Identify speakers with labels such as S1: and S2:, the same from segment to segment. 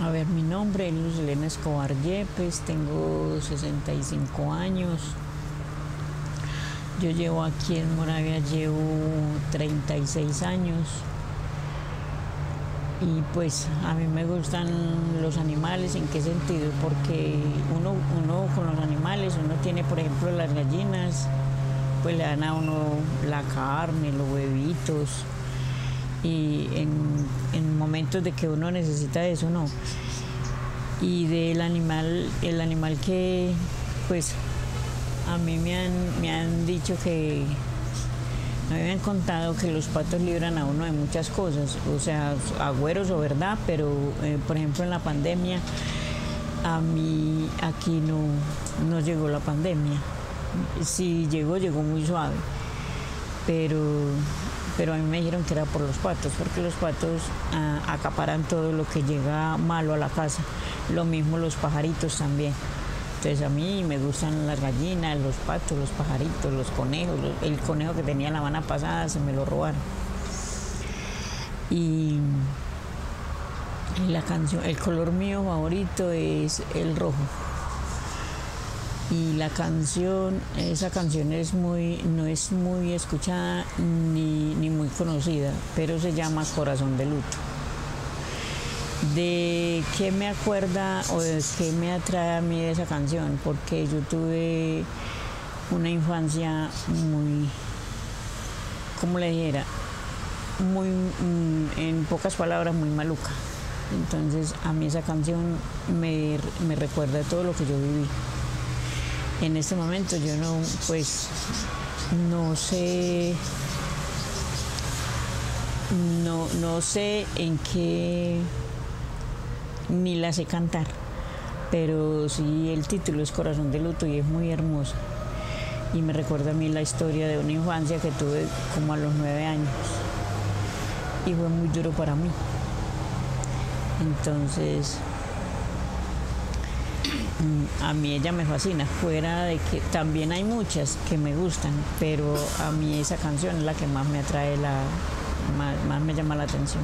S1: A ver, mi nombre es Luz Elena Escobar Yepes, tengo 65 años. Yo llevo aquí en Moravia, llevo 36 años. Y pues a mí me gustan los animales, ¿en qué sentido? Porque uno, uno con los animales, uno tiene por ejemplo las gallinas, pues le dan a uno la carne, los huevitos, y en, momentos de que uno necesita eso, no. Y del animal, el animal que pues a mí me han, me han dicho que me habían contado que los patos libran a uno de muchas cosas, o sea, agüeros o verdad, pero eh, por ejemplo en la pandemia, a mí aquí no, no llegó la pandemia. Si llegó, llegó muy suave, pero, pero a mí me dijeron que era por los patos, porque los patos ah, acaparan todo lo que llega malo a la casa, lo mismo los pajaritos también. Entonces a mí me gustan las gallinas, los patos, los pajaritos, los conejos. El conejo que tenía la mano pasada se me lo robaron. Y la canción, el color mío favorito es el rojo. Y la canción, esa canción es muy, no es muy escuchada ni, muy conocida, pero se llama Corazón de Luto de qué me acuerda o de qué me atrae a mí esa canción, porque yo tuve una infancia muy, como le dijera, muy, mm, en pocas palabras, muy maluca. Entonces a mí esa canción me recuerda todo lo que yo viví. En este momento yo no, pues, no sé, no, no sé en qué ni la sé cantar, pero sí el título es Corazón de Luto y es muy hermoso. Y me recuerda a mí la historia de una infancia que tuve como a los nueve años. Y fue muy duro para mí. Entonces, a mí ella me fascina, fuera de que también hay muchas que me gustan, pero a mí esa canción es la que más me atrae, la, más me llama la atención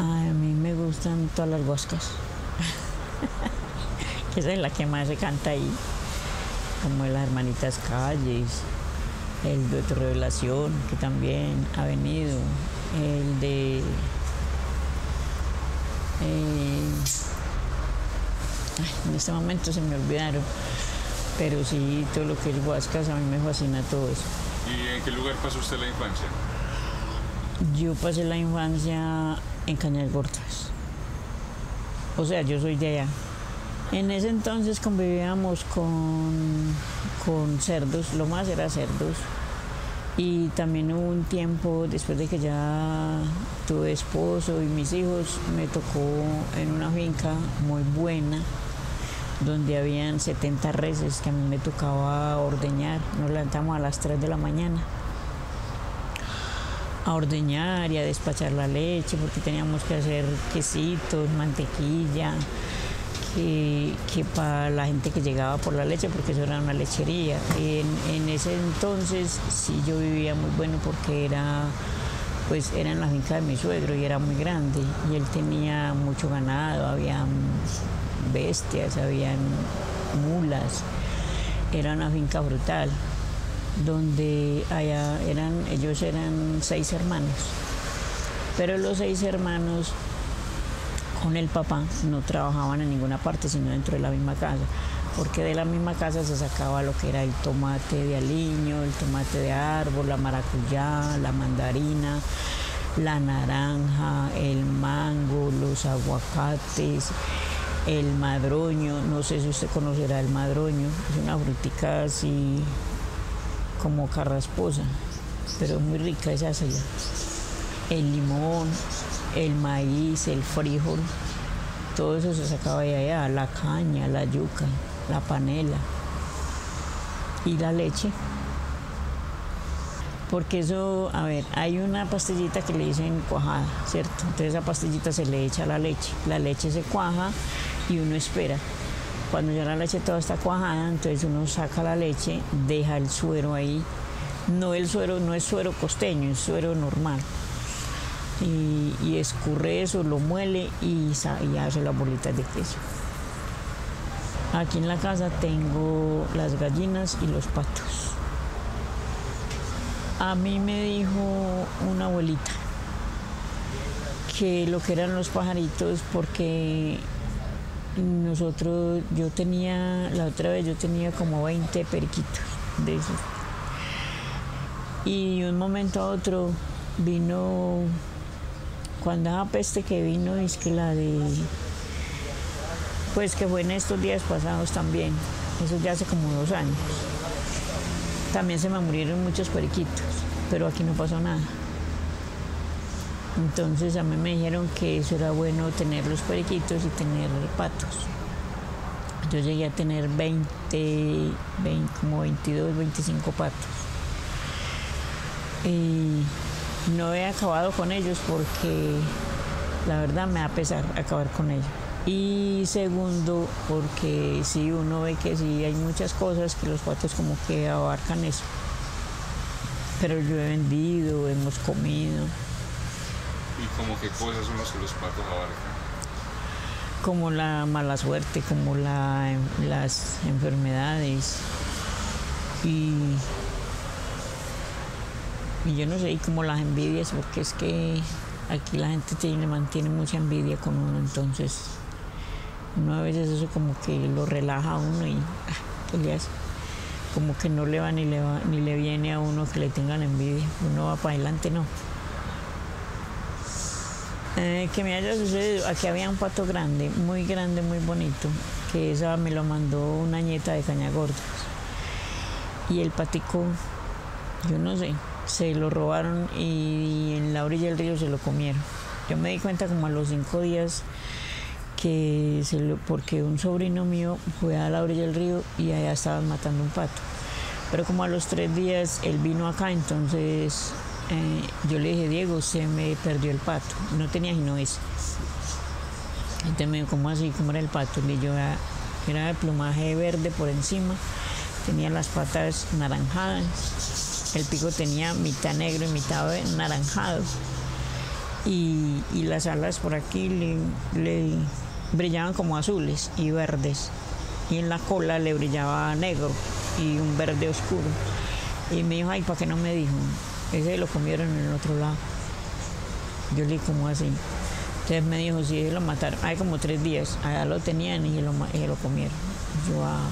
S1: a mí me gustan todas las boscas. Esa es la que más se canta ahí. Como las hermanitas calles, el de Revelación, que también ha venido, el de. Eh, en este momento se me olvidaron, pero sí, todo lo que es Huascas, a mí me fascina todo eso.
S2: ¿Y en qué lugar pasó usted la infancia?
S1: Yo pasé la infancia en Cañas Gordas. O sea, yo soy de allá. En ese entonces convivíamos con, con cerdos, lo más era cerdos. Y también hubo un tiempo, después de que ya tuve esposo y mis hijos, me tocó en una finca muy buena, donde habían 70 reses que a mí me tocaba ordeñar. Nos levantamos a las 3 de la mañana a ordeñar y a despachar la leche porque teníamos que hacer quesitos, mantequilla, que, para la gente que llegaba por la leche porque eso era una lechería. En, en ese entonces sí yo vivía muy bueno porque era pues era en la finca de mi suegro y era muy grande y él tenía mucho ganado, había bestias, habían mulas, era una finca brutal donde allá eran, ellos eran seis hermanos, pero los seis hermanos con el papá no trabajaban en ninguna parte, sino dentro de la misma casa, porque de la misma casa se sacaba lo que era el tomate de aliño, el tomate de árbol, la maracuyá, la mandarina, la naranja, el mango, los aguacates, el madroño, no sé si usted conocerá el madroño, es una frutica así como carrasposa, pero es muy rica esa ya. El limón, el maíz, el frijol, todo eso se sacaba de allá, la caña, la yuca, la panela y la leche. Porque eso, a ver, hay una pastillita que le dicen cuajada, ¿cierto? Entonces esa pastillita se le echa a la leche, la leche se cuaja y uno espera cuando ya la leche toda está cuajada, entonces uno saca la leche, deja el suero ahí. No el suero, no es suero costeño, es suero normal. y, escurre eso, lo muele y, y hace las bolitas de queso. Aquí en la casa tengo las gallinas y los patos. A mí me dijo una abuelita que lo que eran los pajaritos porque nosotros, yo tenía, la otra vez yo tenía como 20 periquitos de esos. Y de un momento a otro vino, cuando esa peste que vino, es que la de, pues que fue en estos días pasados también, eso ya hace como dos años. También se me murieron muchos periquitos, pero aquí no pasó nada. Entonces a mí me dijeron que eso era bueno tener los periquitos y tener patos. Yo llegué a tener 20, 20, como 22, 25 patos. Y no he acabado con ellos porque la verdad me da pesar acabar con ellos. Y segundo, porque sí, uno ve que sí hay muchas cosas que los patos como que abarcan eso. Pero yo he vendido, hemos comido.
S2: ¿Y como qué cosas son los que los patos abarcan?
S1: como la mala suerte, como la, las enfermedades y, y yo no sé, y como las envidias, porque es que aquí la gente tiene, mantiene mucha envidia con uno, entonces uno a veces eso como que lo relaja a uno y ah, ¿qué le hace? Como que no le va ni le va, ni le viene a uno que le tengan envidia, uno va para adelante, no. Eh, que me haya sucedido, aquí había un pato grande, muy grande, muy bonito, que esa me lo mandó una nieta de Cañagordas. Y el patico, yo no sé, se lo robaron y en la orilla del río se lo comieron. Yo me di cuenta como a los cinco días que se lo, porque un sobrino mío fue a la orilla del río y allá estaban matando un pato. Pero como a los tres días él vino acá, entonces eh, yo le dije, Diego, se me perdió el pato. No tenía sino ese. Entonces me dijo, ¿cómo así? ¿Cómo era el pato? Le yo, "Ah, era de plumaje verde por encima, tenía las patas naranjadas, el pico tenía mitad negro y mitad naranjado. Y, y las alas por aquí le, le brillaban como azules y verdes. Y en la cola le brillaba negro y un verde oscuro. Y me dijo, ay, ¿para qué no me dijo? Ese lo comieron en el otro lado. Yo le dije, ¿cómo así? Entonces me dijo, sí, lo mataron. Hay como tres días. Allá lo tenían y lo, y lo comieron. Yo, ah,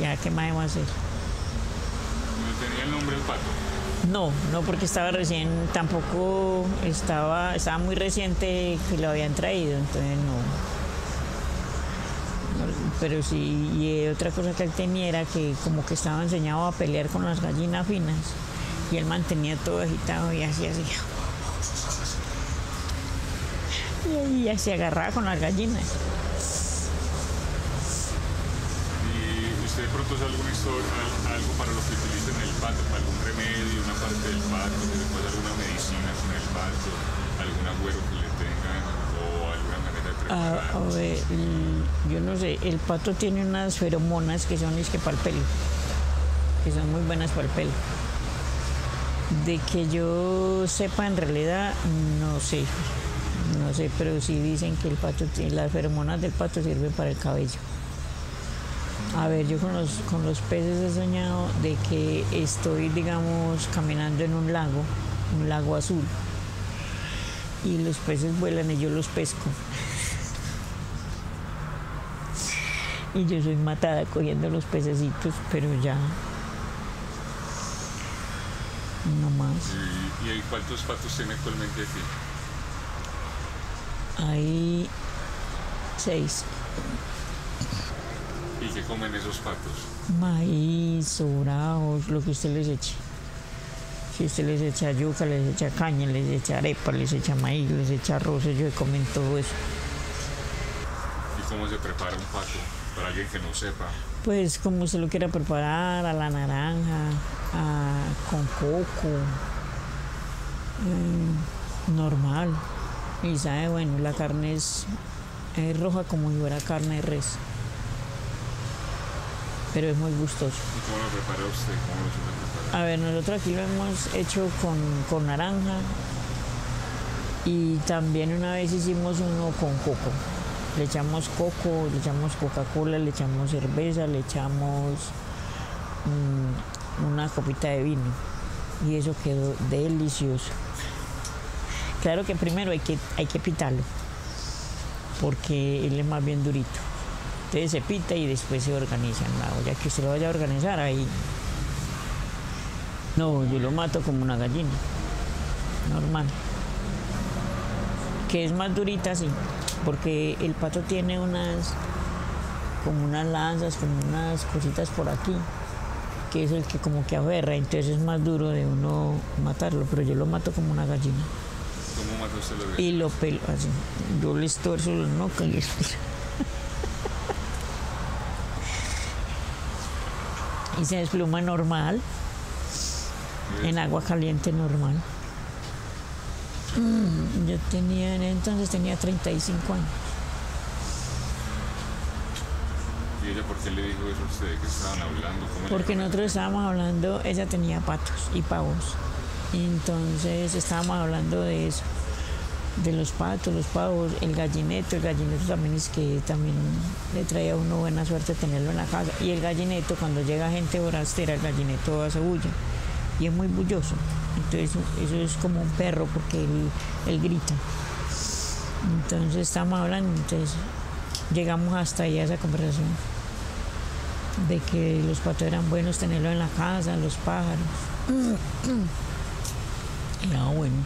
S1: ya, ¿qué más a hacer?
S2: ¿No tenía el nombre del pato?
S1: No, no porque estaba recién, tampoco estaba, estaba muy reciente que lo habían traído, entonces no. No, Pero sí, y otra cosa que él tenía era que como que estaba enseñado a pelear con las gallinas finas y él mantenía todo agitado y así, así. Y ahí se agarraba con las gallinas.
S2: ¿Y usted de pronto sabe alguna historia, al- algo para lo que utilicen el pato, algún remedio, una parte del pato, que pueda alguna medicina con el pato, algún agüero que le tengan o alguna manera de preparar?
S1: a ver, mm, yo no sé, el pato tiene unas feromonas que son es que para el pelo, que son muy buenas para el pelo. De que yo sepa en realidad, no sé, no sé, pero sí dicen que el pato, las feromonas del pato sirven para el cabello. A ver, yo con los, con los peces he soñado de que estoy, digamos, caminando en un lago, un lago azul, y los peces vuelan y yo los pesco. Y yo soy matada cogiendo los pececitos, pero ya. No más.
S2: ¿Y, y cuántos patos tiene actualmente aquí?
S1: Hay seis.
S2: ¿Y qué comen esos patos?
S1: Maíz, sobrados, lo que usted les eche. Si usted les echa yuca, les echa caña, les echa arepa, les echa maíz, les echa arroz, ellos comen todo eso.
S2: ¿Y cómo se prepara un pato? Para alguien que no sepa.
S1: Pues como se lo quiera preparar, a la naranja, a- con coco, eh, normal. Y sabe, bueno, la carne es, es roja como si fuera carne de res. Pero es muy gustoso.
S2: ¿Y cómo lo prepara usted? ¿Cómo lo.
S1: A ver, nosotros aquí lo hemos hecho con, con naranja, Y también una vez hicimos uno con coco. Le echamos coco, le echamos Coca-Cola, le echamos cerveza, le echamos mm, una copita de vino. Y eso quedó delicioso. Claro que primero hay que, hay que pitarlo, porque él es más bien durito. Entonces se pita y después se organiza en la olla. Que se lo vaya a organizar ahí. No, yo lo mato como una gallina. Normal. Que es más durita, sí. Porque el pato tiene unas, como unas lanzas, como unas cositas por aquí, que es el que como que aferra, entonces es más duro de uno matarlo, pero yo lo mato como una gallina.
S2: ¿Cómo mató usted los
S1: Y lo pelo así. Yo les torzo la nuca y y se despluma normal, en agua caliente normal. Mm, Yo tenía, en entonces tenía 35 años.
S2: ¿Y ella por qué le dijo eso a usted? ¿Qué estaban hablando? ¿Cómo le
S1: Porque nosotros estábamos hablando, ella tenía patos y pavos. Y entonces estábamos hablando de eso, de los patos, los pavos, el gallineto. El gallineto también es que también le traía a uno buena suerte tenerlo en la casa. Y el gallineto, cuando llega gente forastera, el gallineto hace bulla y es muy bulloso. Entonces eso es como un perro porque él, él grita. Entonces estábamos hablando, entonces llegamos hasta ahí a esa conversación de que los patos eran buenos tenerlo en la casa, los pájaros. Era bueno.